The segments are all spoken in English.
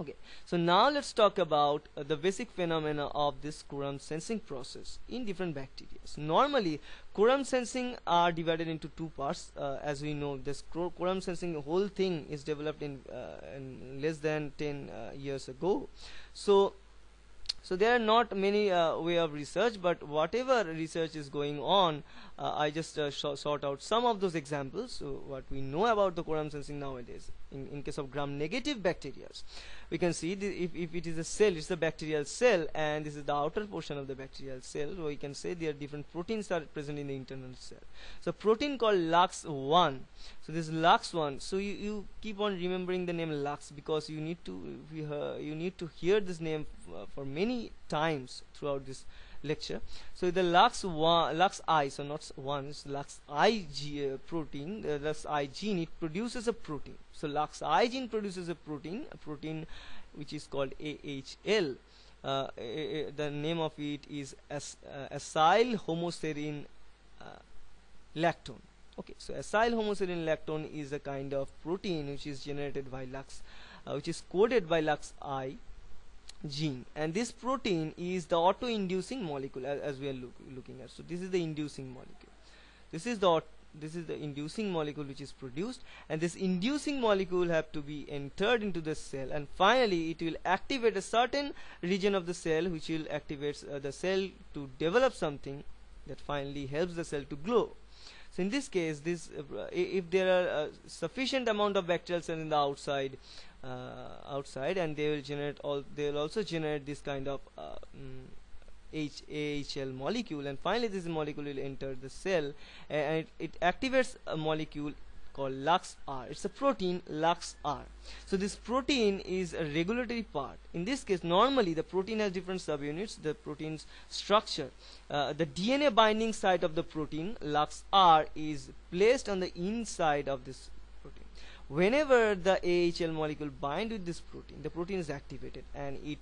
okay. So now let's talk about uh, the basic phenomena of this quorum sensing process in different bacteria. Normally quorum sensing are divided into two parts. Uh, as we know this quorum sensing whole thing is developed in, uh, in less than 10 uh, years ago. So so there are not many uh, way of research but whatever research is going on uh, I just uh, sort out some of those examples so what we know about the quorum sensing nowadays in, in case of gram negative bacteria we can see if, if it is a cell it's a bacterial cell and this is the outer portion of the bacterial cell so we can say there are different proteins are present in the internal cell. So protein called lux1 so this lux1 so you, you keep on remembering the name lux because you need to uh, you need to hear this name uh, for many times throughout this lecture. So the lux one lux i so not it's lux i g, uh, protein the lux i gene it produces a protein. So lux i gene produces a protein a protein which is called ahl uh, the name of it is as, uh, acyl homoserine uh, lactone. Okay so acyl homoserine lactone is a kind of protein which is generated by lux uh, which is coded by lux i gene. And this protein is the auto-inducing molecule as, as, we are look, looking at. So this is the inducing molecule. This is the this is the inducing molecule which is produced and this inducing molecule have to be entered into the cell and finally it will activate a certain region of the cell which will activate uh, the cell to develop something that finally helps the cell to grow. So in this case this uh, if there are uh, sufficient amount of bacterial cells in the outside outside and they will generate all they will also generate this kind of uh, mm, H AHL molecule and finally this molecule will enter the cell and it, it activates a molecule called LuxR. It's a protein LuxR. So this protein is a regulatory part. In this case, normally the protein has different subunits. The protein's structure, uh, the DNA binding site of the protein LuxR is placed on the inside of this. Whenever the AHL molecule bind with this protein, the protein is activated and it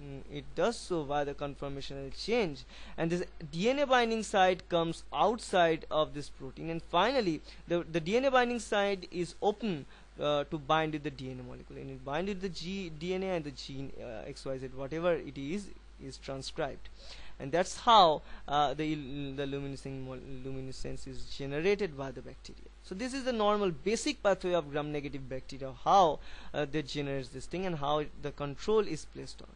Mm, it does so via the conformational change and this DNA binding site comes outside of this protein. And finally the, the DNA binding site is open uh, to bind with the DNA molecule. And it bind with the G DNA and the gene uh, XYZ whatever it is is transcribed and that's how uh, the the luminescence is generated by the bacteria. So this is the normal basic pathway of gram negative bacteria how uh, they generate this thing and how it, the control is placed on.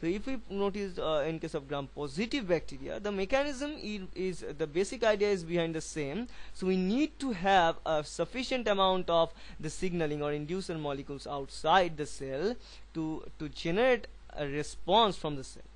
So if we notice uh, in case of gram positive bacteria the mechanism is, is, the basic idea is behind the same. So we need to have a sufficient amount of the signaling or inducer molecules outside the cell to to generate a response from the cell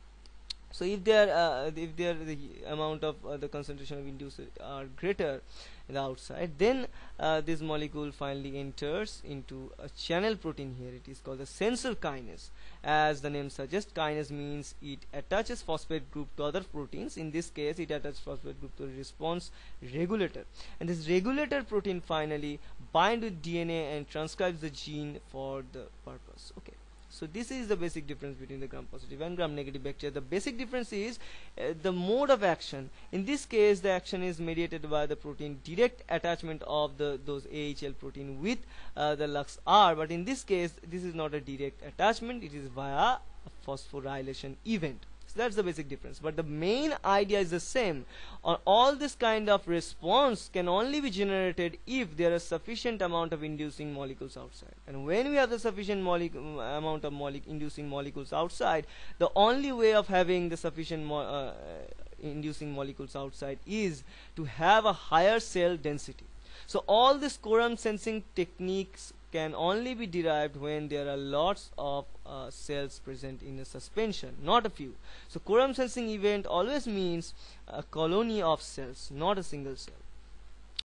so if there uh, if there the amount of uh, the concentration of inducer are greater the outside then uh, this molecule finally enters into a channel protein. Here it is called the sensor kinase. As the name suggests kinase means it attaches phosphate group to other proteins. In this case it attaches phosphate group to a response regulator. And this regulator protein finally bind with DNA and transcribes the gene for the purpose. okay so this is the basic difference between the gram positive and gram negative bacteria. The basic difference is uh, the mode of action. In this case the action is mediated by the protein direct attachment of the those AHL protein with uh, the lux R. But in this case this is not a direct attachment. It is via a phosphorylation event that's the basic difference. But the main idea is the same. Uh, all this kind of response can only be generated if there is sufficient amount of inducing molecules outside. And when we have the sufficient amount of inducing molecules outside the only way of having the sufficient mo uh, inducing molecules outside is to have a higher cell density. So all these quorum sensing techniques can only be derived when there are lots of uh, cells present in a suspension not a few. So quorum sensing event always means a colony of cells not a single cell